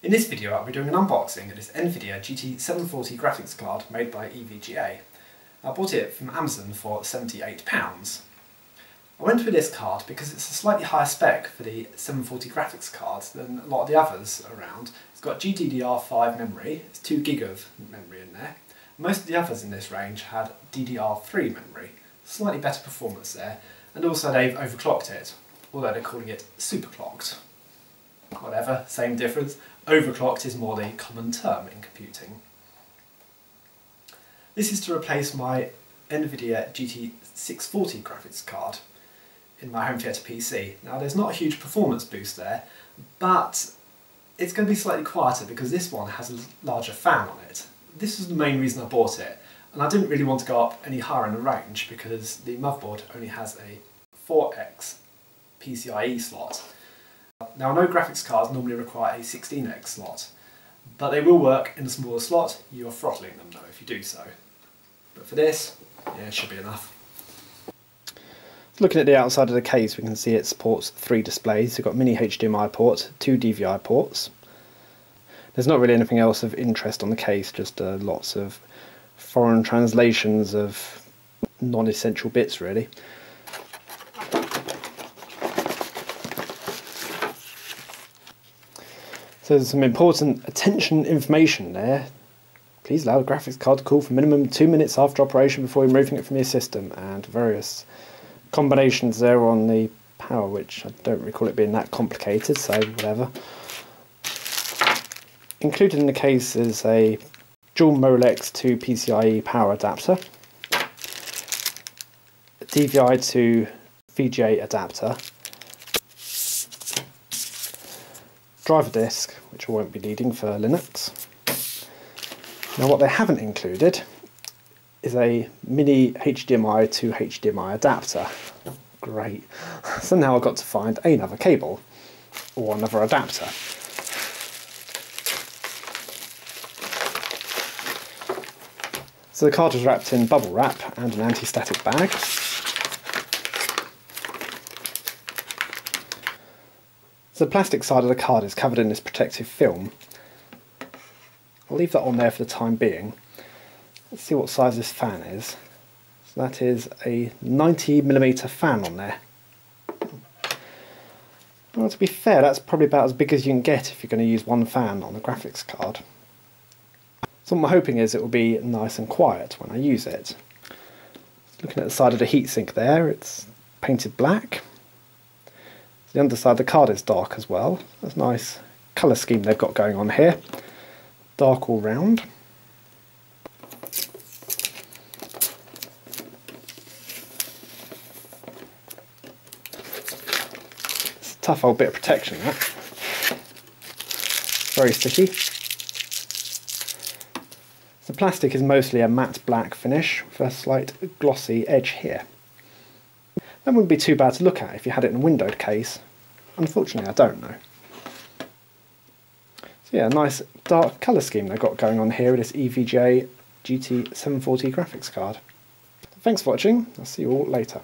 In this video I'll be doing an unboxing of this NVIDIA GT740 graphics card made by EVGA. I bought it from Amazon for £78. I went with this card because it's a slightly higher spec for the 740 graphics card than a lot of the others around. It's got GDDR5 memory, it's 2 gig of memory in there. Most of the others in this range had DDR3 memory, slightly better performance there, and also they've overclocked it, although they're calling it superclocked. Same difference. Overclocked is more the common term in computing. This is to replace my NVIDIA GT640 graphics card in my home theatre PC. Now there's not a huge performance boost there, but it's going to be slightly quieter because this one has a larger fan on it. This is the main reason I bought it, and I didn't really want to go up any higher in the range because the motherboard only has a 4x PCIe slot. Now I know graphics cards normally require a 16x slot, but they will work in a smaller slot, you're throttling them though if you do so. But for this, yeah, it should be enough. Looking at the outside of the case, we can see it supports three displays. You've got mini HDMI ports, two DVI ports. There's not really anything else of interest on the case, just uh, lots of foreign translations of non-essential bits really. So there's some important attention information there. Please allow the graphics card to cool for minimum two minutes after operation before removing it from your system and various combinations there on the power, which I don't recall it being that complicated, so whatever. Included in the case is a dual Molex to PCIe power adapter, a DVI to VGA adapter, driver disk, which I won't be needing for Linux. Now what they haven't included is a mini HDMI to HDMI adapter. Great. So now I've got to find another cable or another adapter. So the card is wrapped in bubble wrap and an anti-static bag. So the plastic side of the card is covered in this protective film. I'll leave that on there for the time being. Let's see what size this fan is. So that is a 90mm fan on there. Well, to be fair, that's probably about as big as you can get if you're going to use one fan on a graphics card. So what I'm hoping is it will be nice and quiet when I use it. Looking at the side of the heatsink there, it's painted black. The underside of the card is dark as well. That's a nice colour scheme they've got going on here. Dark all round. It's a tough old bit of protection that. Very sticky. The plastic is mostly a matte black finish with a slight glossy edge here. That wouldn't be too bad to look at if you had it in a windowed case. Unfortunately I don't know. So yeah, a nice dark colour scheme they've got going on here with this EVGA GT740 graphics card. Thanks for watching, I'll see you all later.